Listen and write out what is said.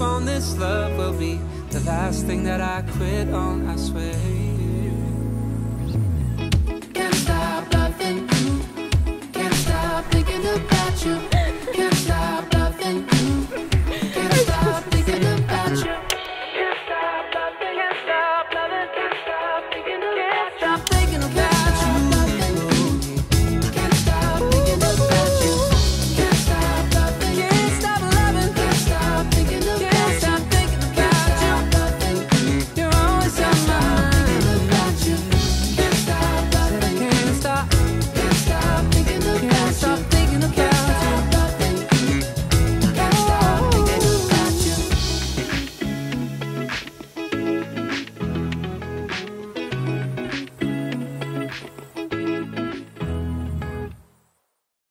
On this love will be the last thing that I quit on, I swear.